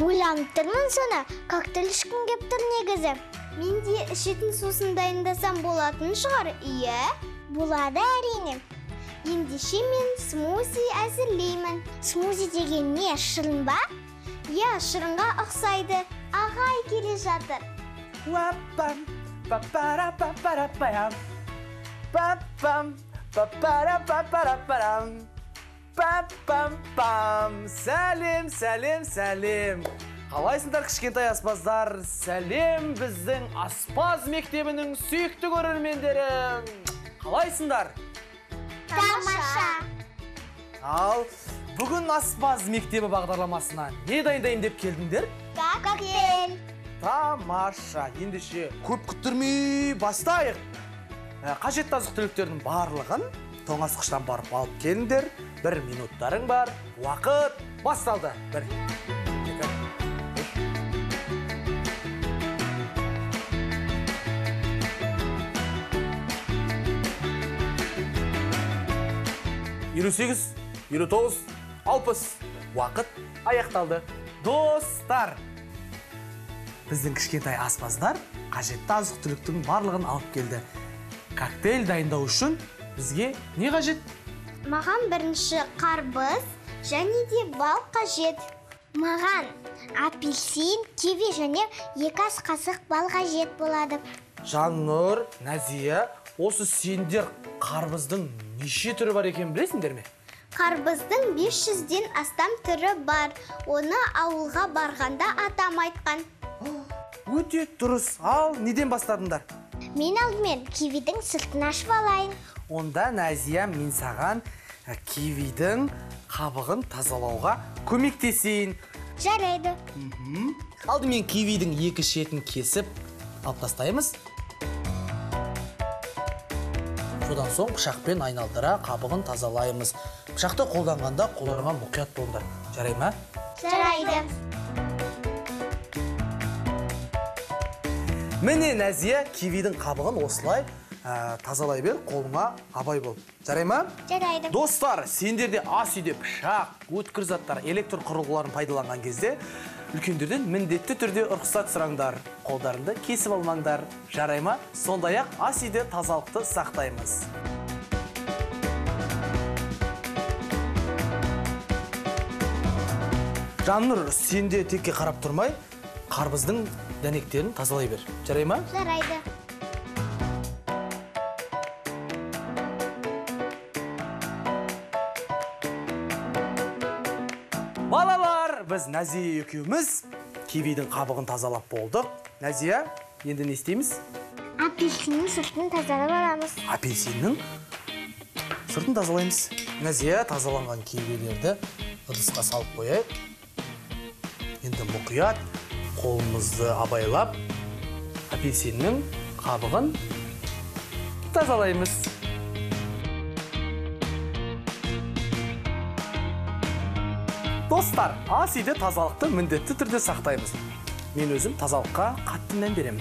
ойланып тұрмын соны. Коктейль ішкім кеп тұр негізі. Мен де ішетін сусын дайындасам болатын шығар иә болады әрине. Ендеше мен смузи әзірлеймін. Смузи деген не шырын ба? Иә шырынға ұқсайды. Ағай келе жатыр. Папам, Папам-пам. Сәлем, сәлем, сәлем. Қалайсыңдар кішкентай аспаздар? Сәлем біздің аспаз мектебінің сүйікті көрермендері. Қалайсыңдар? тамаша Ал бүгін аспаз мектебі бағдарламасына не дайындайын деп келдіңдер? коктейль тамаша ендеше көп күттірмей бастайық Ә, қажетті азық түліктердің барлығын тоңазытқыштан барып алып келіңдер. Бір минуттарың бар уақыт басталды. Бір екі үш. елу сегіз елу тоғыз алпыс. Уақыт аяқталды. Достар біздің кішкентай аспаздар қажетті азық түліктің барлығын алып келді. Коктейль дайындау үшін бізге не қажет? Маған бірінші қарбыз және де бал қажет. Маған апельсин киви және екі ас қасық бал қажет болады. Жаннұр назия осы сендер қарбыздың неше түрі бар екенін білесіңдер ме? Қарбыздың 500-ден астам түрі бар. Оны ауылға барғанда атам айтқан. Өте дұрыс. Ал неден бастадыңдар? Мен алдымен кивидің сыртын ашып алайын онда назия мен саған ә, кивидің қабығын тазалауға көмектесейін. Жарайды. Алдымен кивидің екі шетін кесіп алып тастаймыз. Содан соң пышақпен айналдыра қабығын тазалаймыз. Пышақты қолданғанда қолдарыңа мұқият болыңдар жарай ма? Жарайды. Міне нәзия кивидің қабығын осылай ә, тазалай бер қолыңа абай бол. Жарай ма жарайды. Достар сендер де ас үйде пышақ өткір заттар электр құрылғыларын пайдаланған кезде үлкендерден міндетті түрде рұқсат сұраңдар. Қолдарыңды кесіп алмаңдар. Жарай ма сондай ақ ас үйде тазалықты сақтаймыз. Жаннұр сен де текке қарап тұрмай қарбыздың дәнектерін тазалай бер. Жарай ма жарайды. Біз нәзия екеуміз кивидің қабығын тазалап болдық. Нәзия енді не істейміз? Апельсиннің сыртын тазалап аламыз. Апельсиннің сыртын тазалаймыз. Нәзия тазаланған кивилерді ыдысқа салып қояйық. Енді мұқият қолымызды абайлап апельсиннің қабығын тазалаймыз. Достар ас үйде тазалықты міндетті түрде сақтаймыз. Мен өзім тазалыққа қатты мән беремін.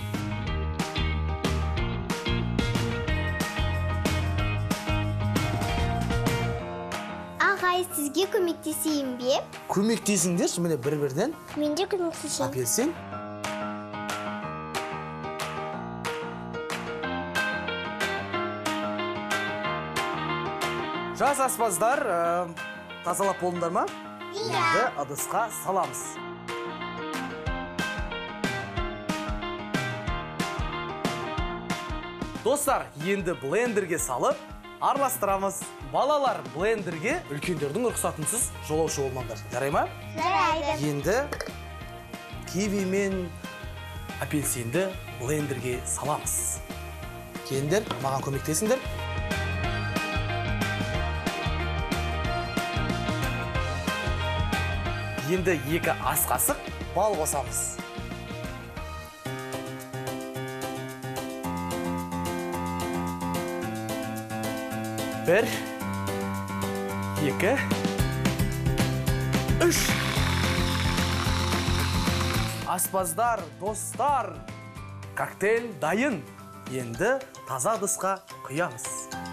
Ағай сізге көмектесейін бе? Көмектесіңдерші міне бір бірден мен де көмектесейін. Апельсин. Жас аспаздар ә, тазалап болдыңдар ма? Енді ыдысқа саламыз достар енді блендерге салып араластырамыз балалар блендерге үлкендердің рұқсатынсыз жолаушы болмаңдар жарай ма жарайды енді киви мен апельсинді блендерге саламыз келіңдер маған көмектесіңдер енді екі ас қасық бал қосамыз. бір екі үш. Аспаздар достар коктейль дайын. Енді таза ыдысқа құямыз.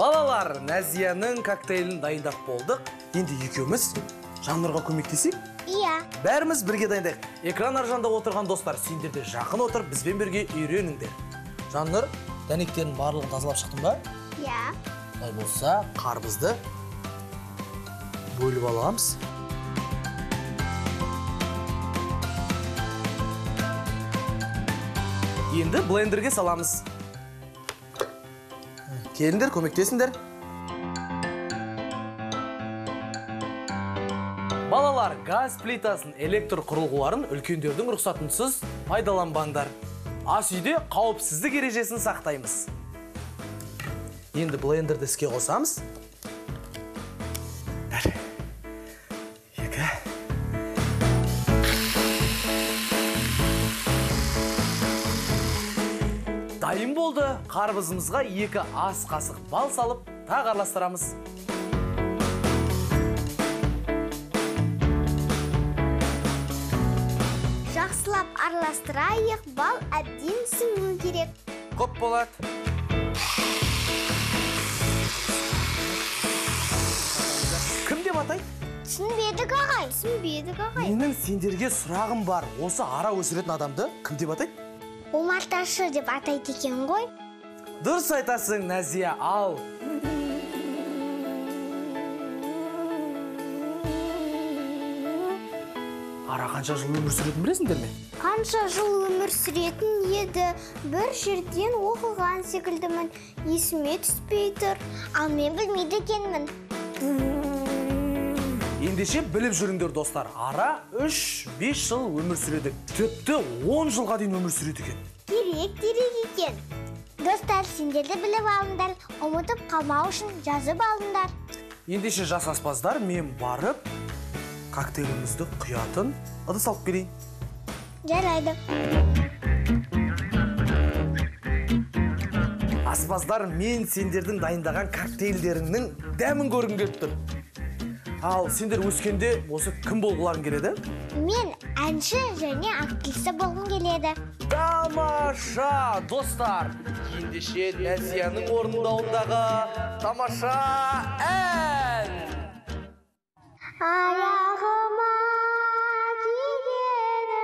Балалар нәзияның коктейлін дайындап болдық. Енді екеуміз жаннұрға көмектесейік. Иә. Бәріміз бірге дайындайық. Экран ар жағында отырған достар сендер де жақын отырып бізбен бірге үйреніңдер. Жаннұр дәнектердің барлығын тазалап шықтың ба? Иә. Олай болса қарбызды бөліп аламыз. Енді блендерге саламыз. Келіңдер көмектесіңдер балалар газ плитасын электр құрылғыларын үлкендердің рұқсатынсыз пайдаланбаңдар ас үйде қауіпсіздік ережесін сақтаймыз енді блендерді іске қосамыз қарбызымызға екі ас қасық бал салып тағы араластырамыз жақсылап араластырайық бал әбден сіңу керек. Көп болады. Кім деп атайды? Түсінбедік ағай түсінбедік ағай. Менің сендерге сұрағым бар. Осы ара өсіретін адамды кім деп атайды? Омарташы деп атайды екен ғой. Дұрыс айтасың нәзия ал. Ара қанша жыл өмір сүретінін білесіңдер ме? Қанша жыл өмір сүретін еді. Бір жерден оқыған секілдімін. Есіме түспей тұр. Ал мен білмейді екенмін. Ендеше біліп жүріңдер достар. Ара 3-5 жыл өмір сүреді. Тіпті 10 жылға дейін өмір сүреді екен. Керек керек екен. Достар сендер де біліп алыңдар. Ұмытып қалмау үшін жазып алыңдар. Ендеше жас аспаздар мен барып коктейлімізді құятын ыдыс алып келейін. Жарайды. Аспаздар мен сендердің дайындаған коктейльдеріңнің дәмін көргім келіп тұр. Ал сендер өскенде осы кім болғыларың келеді? Мен әнші және актриса болғым келеді. Тамаша достар! Ендеше нәзияның орындауындағы тамаша ән! Аяғыма кигенім